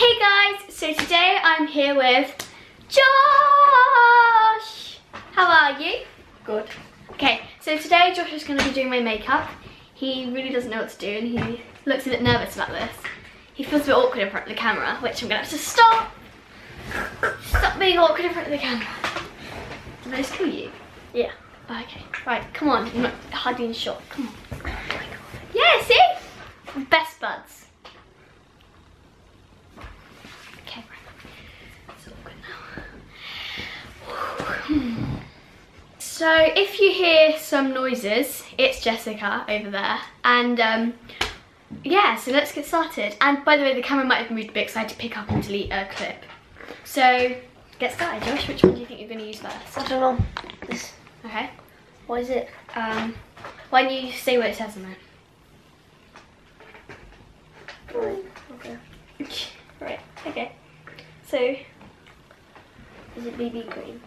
Hey guys, so today I'm here with Josh. How are you? Good. Okay, so today Josh is going to be doing my makeup. He really doesn't know what to do and he looks a bit nervous about this. He feels a bit awkward in front of the camera, which I'm going to have to stop. Stop being awkward in front of the camera. Did I screw you? Yeah. Oh, okay, right, come on. I'm not hiding in shot. Come on. Oh yeah, see? Best buds. Okay, right. It's all good now. So if you hear some noises, it's Jessica over there. And um, yeah, so let's get started. And by the way, the camera might have moved a bit because I had to pick up and delete a clip. So get started, Josh. Which one do you think you're going to use first? I don't know. This. Okay. What is it? Um, why don't you say what it says on Okay. it? Right, okay. So, Is it BB cream?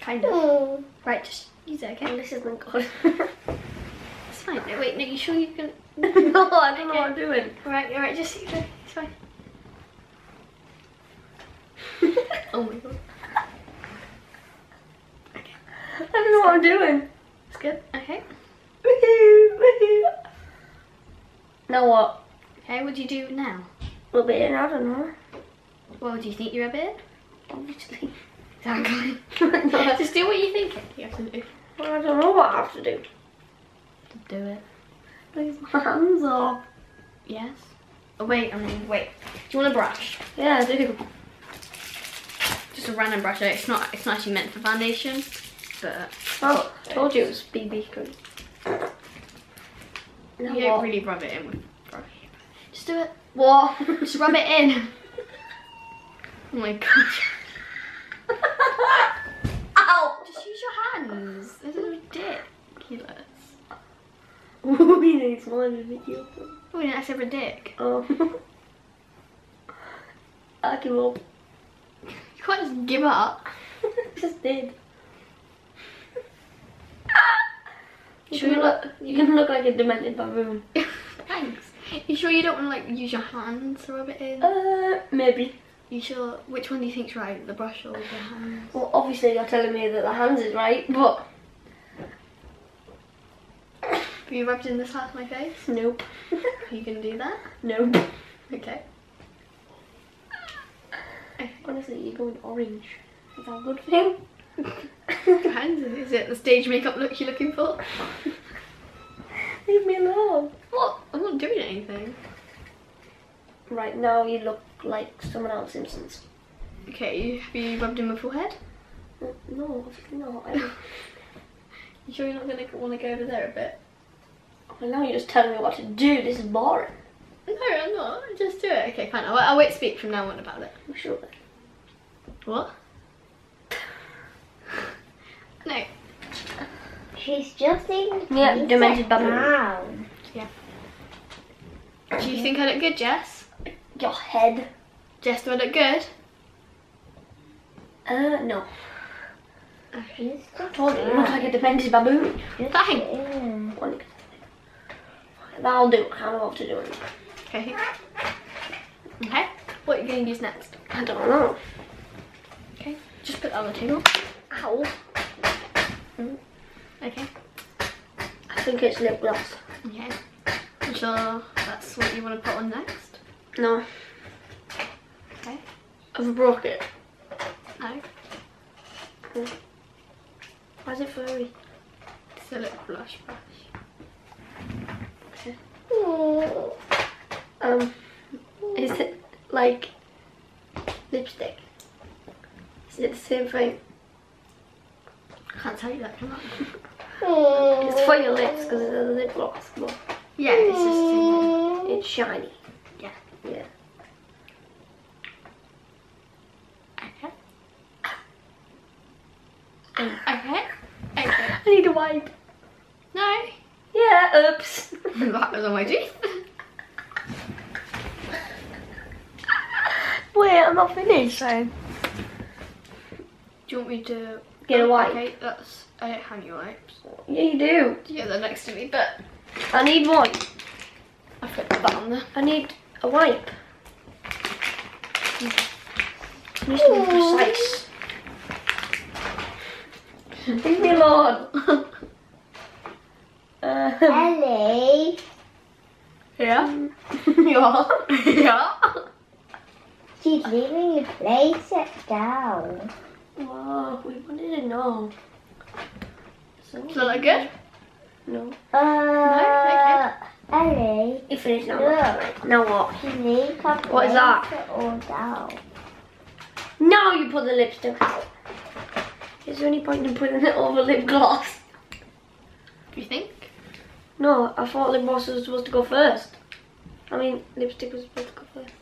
kind of. Oh. Right, just it, okay? This isn't good. It's fine. No, wait, no, you sure you can... no, I don't know what I'm doing. Alright, alright, just use it. It's fine. Oh my god. Okay, I don't know what I'm doing. it's good. Okay. Now what? Okay, what do you do now? Rub it in, I don't know. Well, do you think you rub it? Obviously. Exactly. I just do what you think you have to do. Don't know what I have to do. To Do it. Please, my hands off. Yes. Oh, wait, I mean, wait. Do you want a brush? Yeah, I do. Just a random brush. It's not. It's not actually meant for foundation, but Oh, told you it was BB cream. Now you don't what? really rub it in with brush. Just do it. What? Just rub it in. Oh my god. Ow! Just use your hands. This is ridiculous. we need small in the video. Oh, we didn't a dick. Oh. I give up. You can't just give up. Just did. You can we look. You can look like a demented baboon. Thanks. You sure you don't want to like use your hands to rub it in? Uh, maybe. You sure? Which one do you think's right? The brush or the hands? Well, obviously you're telling me that the hands is right, but Have you rubbed in this half of my face? nope. Are you gonna do that? nope. Okay. Honestly, you're going orange. Is that a good thing? Hands. Is it the stage makeup look you're looking for? Leave me alone. What? I'm not doing anything. Right now, you look like someone else Simpsons. Okay, have you rubbed in my forehead? Uh, No, obviously not. I, You sure you're not gonna want to go over there a bit? well, now you're just telling me what to do. This is boring. No, I'm not. Just do it. Okay, fine. I'll, I'll wait to speak from now on about it. I'm sure. What? No. She's just in. Yeah, demented baboon. Down. Do you think I look good, Jess? Your head. Jess, do I look good? Uh, no. Okay. Just I told you, look like a demented baboon. One- That'll do. I don't know what to do. anymore. Okay. Okay. What are you going to use next? I don't know. Okay. Just put that on the table. Ow. Okay. I think it's lip gloss. Okay. You sure that's what you want to put on next? No. Okay. I've broke it. No. Why is it furry? It's a lip blush brush. Um, is it like lipstick? Is it the same thing? I can't tell you that, can I? It's for your lips because it's a lip gloss, but Yeah, it's just. it's shiny. Yeah. Yeah. Okay. Okay. Okay. I need a wipe. No. Yeah, oops. that was on my teeth. Wait, I'm not finished. So, Do you want me to Get a oh, wipe. Okay, that's I don't have any wipes. Yeah, you do. Yeah, they're next to me, but I need one. I put that on there. I need a wipe. Needs to be precise. Leave me alone. um, Ellie, Yeah. yeah. yeah. she's leaving the play set down. Wow, we wanted to know. So, Is that good? No. Uh, Ellie, You finished now. Look. Now what? she leaves her What is that? playset all down. Now you put the lipstick out. Is there any point in putting it over lip gloss? Do you think? No, I thought lip gloss was supposed to go first. I mean, lipstick was supposed to go first.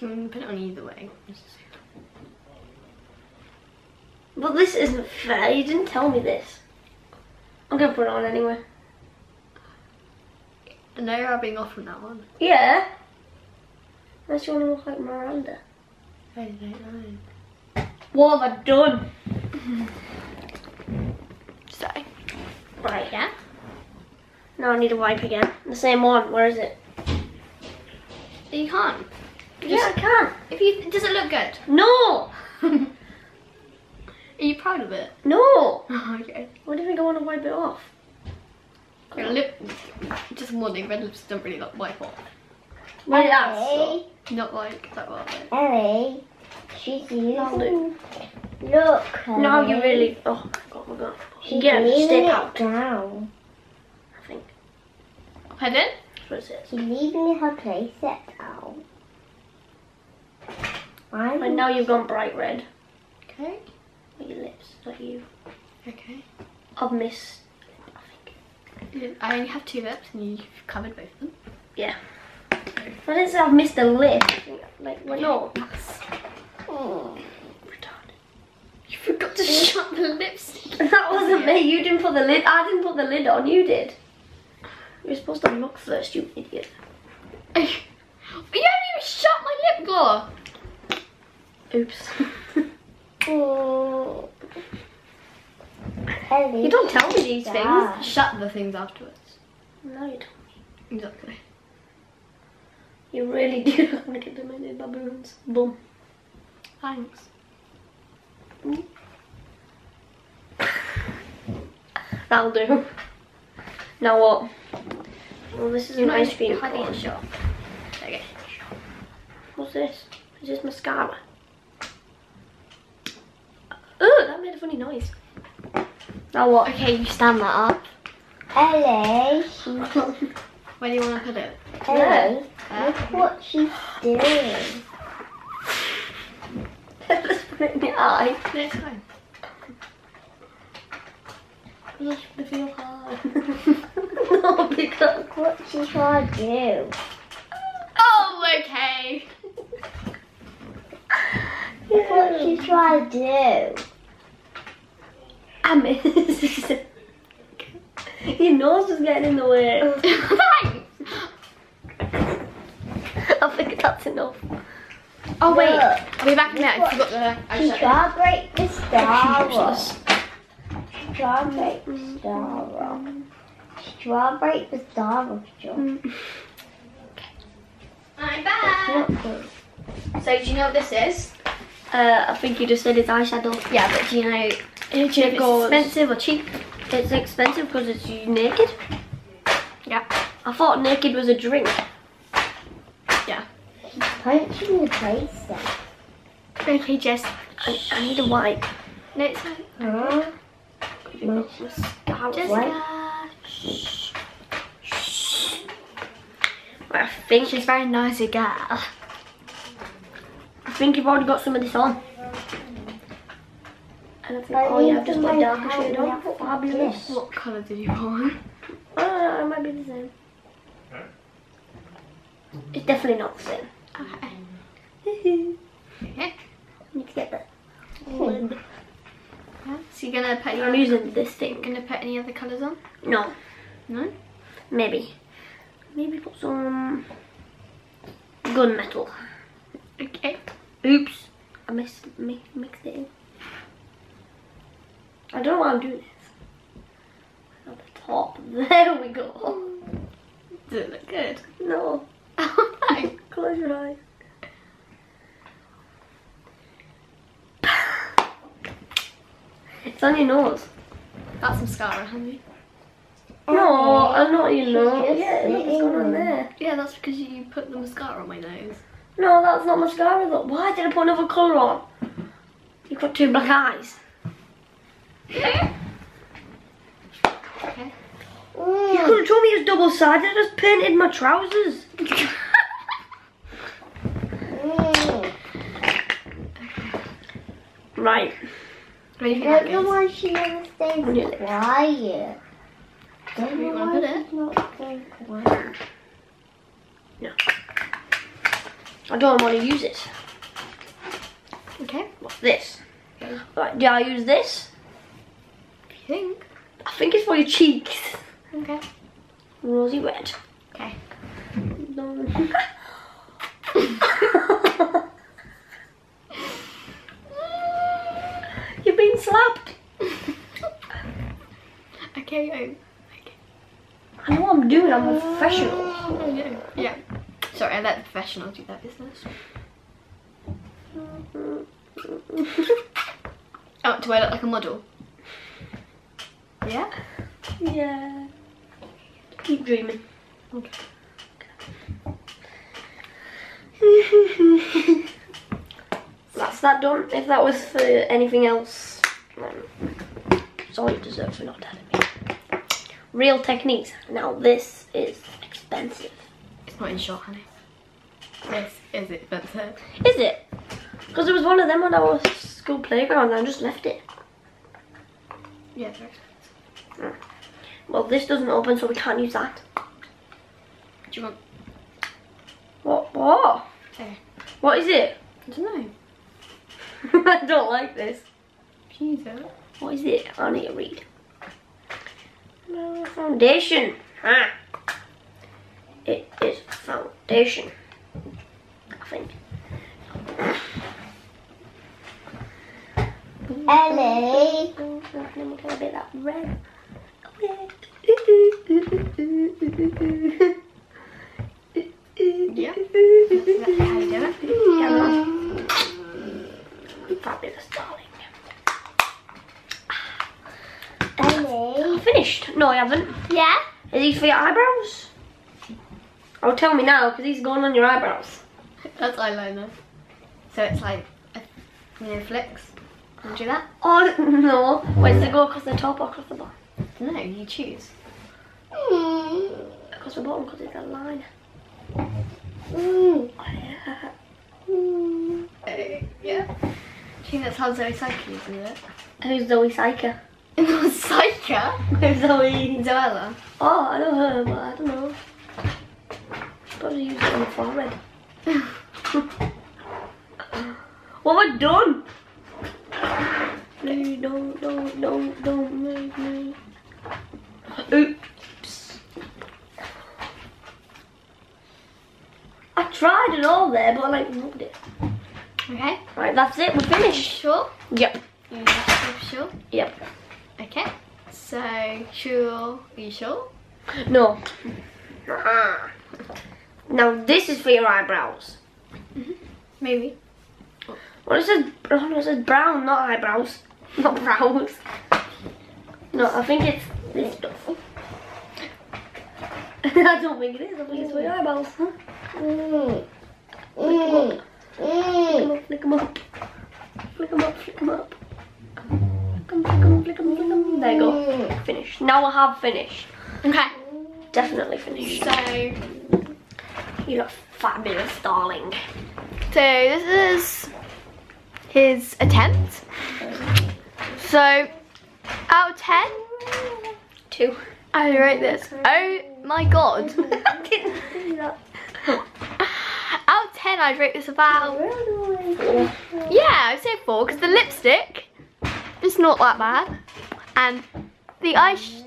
You can put it on either way. But this isn't fair. You didn't tell me this. I'm gonna put it on anyway. No rubbing off from that one. Yeah. Unless you want to look like Miranda. I don't know. What have I done? So, Right. yeah. Now I need a wipe again. The same one. Where is it? You can't. Yeah, I can. If you, does it look good? No. Are you proud of it? No. okay. Why do you think I want to wipe it off? Your lip, just warning, red lips don't really like wipe off. Why that? Not like that well. Ellie, she's using. Look. Now you really. Oh my god, my god. She's Get leaving it out. down. I think Pardon? what it says. She's leaving her playset down. I'm And now you've gone bright red. Okay. With your lips, not you. Okay. I've missed. I think. I only have two lips and you've covered both of them. Yeah. I didn't say I've missed a lip. Like, well, no. Oh. Retarded. You forgot to shut the lipstick. That wasn't me. You didn't put the lid. I didn't put the lid on. You did. You're supposed to look first, you idiot. you haven't even shut my lip gloss. Oops. Oh. You don't tell me these Stop. things. Ah. Shut the things afterwards. No, you don't. Exactly. You really do. Get them in the baboons. Boom. Thanks. That'll do. Now what? Well, this is an You're ice cream cone. Okay. What's this? Is this mascara? Oh, that made a funny noise. Now what? Okay, you stand that up. Ellie, Where do you want to put it? Ellie, Uh, look what she's doing. Let's put it in the eye. it's fine. Just to feel hard. no, because Look what she's trying to do. Oh, okay. Look what she's trying to do. I miss. Your nose is getting in the way. Thanks. I think that's enough. Oh wait, Look. I'll be back in a minute. I What? forgot the She's eyeshadow. trying to break the star Useless. off. She's trying to star off. She's trying to break the star off, John. I'm back. So do you know what this is? Uh, I think you just said it's eyeshadow. Yeah, but do you know, do you know if it's expensive or cheap? It's expensive because it's naked. Yeah. I thought naked was a drink. Yeah. Punching the place there. Okay, Jess. I, I need a wipe. No, it's fine. Huh? Mascara. Jessica. I think She's very nice girl. I think you've already got some of this on. And I think I oh yeah, I've just to got make darker out shade on. level Fabulous. What colour did you want? Oh, no, no, it might be the same. It's definitely not the same. Okay. Okay. Need to get that. Yeah. So you're gonna put any I'm other, using this thing. gonna put any other colours on? No, No. maybe. Maybe put some gunmetal. Okay. Oops. I missed mi- mixed it in. I don't know why I'm doing this. At the top. There we go. Does it look good? No. Close your right. It's on your nose. That's mascara, honey. No, I'm not your She's nose. Yeah, look, it's gone on there. Yeah, that's because you put the mascara on my nose. No, that's not mascara though. Why did I put another colour on? You've got two black eyes. Okay. You could have told me it was double sided. I just painted my trousers. Mm. Right. For Don't know why she never stays Really? quiet. Don't You know why it? she's not staying quiet. No. I don't want to use it. Okay. What's this? Okay. Right, do I use this? You think. I think it's for your cheeks. Okay. Rosy red. Okay. No. You've been slapped. Okay. Okay. I know what I'm doing. I'm a professional. Yeah. Yeah. Sorry, I let the professional do that business. Oh, do I look like a model? Yeah? yeah. Keep dreaming. Okay. That's that done. If that was for anything else, then it's all you deserve for not telling me. Real techniques. Now this is expensive. It's not in short, honey. This is expensive. Is it? Because it was one of them on our school playground and I just left it. Yeah, expensive. Mm. Well, this doesn't open, so we can't use that. Do you want? What? What? Okay. What is it? I don't know. I don't like this. Jesus. What is it? I need to read. No, foundation. Ah. It is foundation. I think. Ellie. Let me get a bit of red. Yeah. That's how you do it. Yeah. Fabulous, darling. Finished. No, I haven't. Yeah? Is these for your eyebrows? Oh, tell me now, because these are going on your eyebrows. That's eyeliner. So it's like, a, you know, flicks. Want to do that? Oh, no. Where does it go across the top or across the bottom? No, you choose. Mm. Across the bottom, because it's a line. Mm. Oh, yeah. Mm. Uh, yeah. I think that's how Zoe Psyche is, isn't it? Who's Zoe Psycho? Psyche? Who's Zoe? Zoella. Oh, I don't know her, but I don't know. Probably use it on the forehead. what have I done? No, don't, don't, don't, don't make me. Oops. I tried it all there, but I like rubbed it. Okay. Right, that's it. We're finished. Sure? Yep. Sure? Yep. Okay. So, sure. Are you sure? No. Now this is for your eyebrows. Maybe. What is it says, oh, no, it says brown, not eyebrows. Not brows. No, I think it's this stuff. I don't think it is. I think it's for your eyeballs. Huh? Mm. Flick them up. Flick them up. Flick them up. Flick them, flick them, flick them, flick them. There you go. Finished. Now I have finished. Okay. Definitely finished. So, You look fabulous, darling. so this is his attempt. So, out of 10, Two. I rate this. Oh my god. I didn't see that. out of 10, I'd rate this about, yeah, I'd say 4 because the lipstick is not that bad. And the eyes,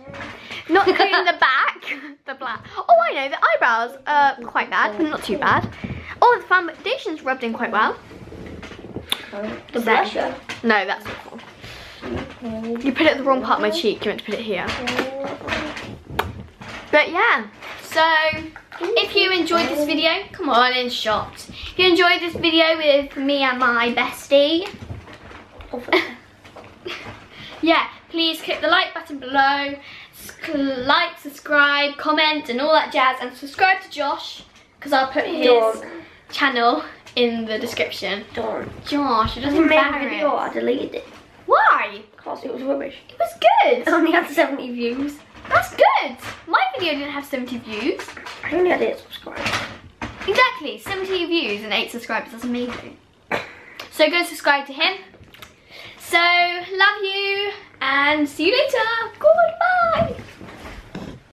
not including the back, the black. Oh, I know, the eyebrows are quite bad, but not too bad. Oh, the foundation's rubbed in quite well. The blusher. No, that's not cool. You put it at the wrong part of my cheek. You meant to put it here. But yeah, so if you enjoyed this video, come on in shot. If you enjoyed this video with me and my bestie, yeah, please click the like button below, like, subscribe, comment and all that jazz and subscribe to Josh because I'll put his Don't. channel in the description. Don't. Josh, it doesn't matter. video, I deleted it. Why? Because it was rubbish. It was good. It only had 70 views. That's good. My video didn't have 70 views. I only had 8 subscribers. Exactly, 70 views and 8 subscribers. That's amazing. So go subscribe to him. So, love you and see you later. Goodbye.